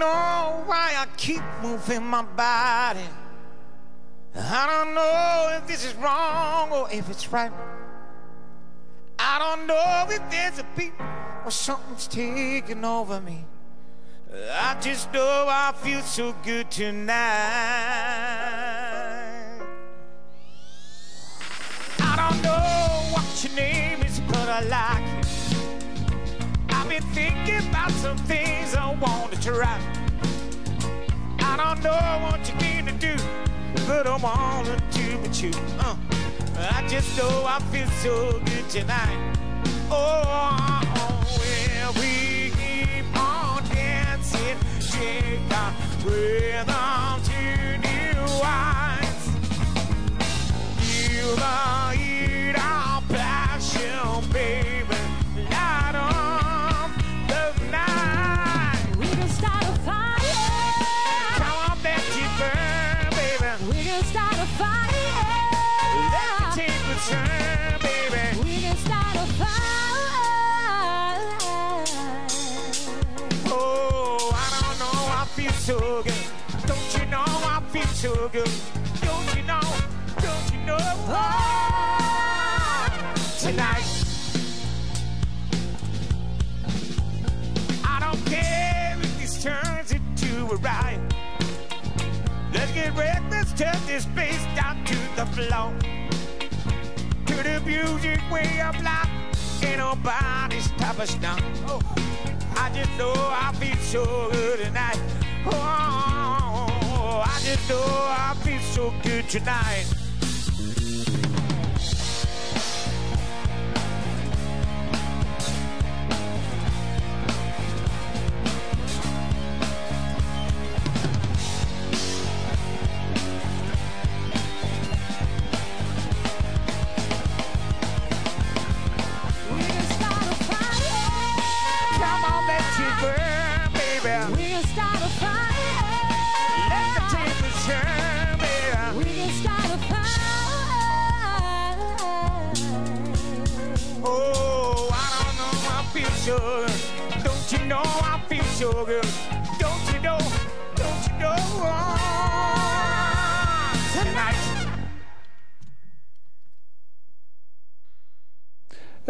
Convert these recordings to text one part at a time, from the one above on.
I don't know why I keep moving my body. I don't know if this is wrong or if it's right. I don't know if there's a beat or something's taking over me. I just know I feel so good tonight. I don't know what your name is, but I like been thinking about some things I want to try. I don't know what you mean to do, but I want to do with you. Uh, I just know I feel so good tonight. Oh, well, we keep on dancing, shake our rhythm so good. Don't you know I feel so good? Don't you know? Don't you know? Oh, tonight. I don't care if this turns into a riot. Let's get reckless, turn this bass down to the floor. To the music way of life, ain't nobody stop us now. Oh. I just know I feel so good tonight. Oh, I just know I feel so good tonight. Oh, I don't know, I feel good. Don't you know I feel so good? Don't you know? Don't you know? Ah, tonight.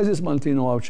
Eżis Maltino għaw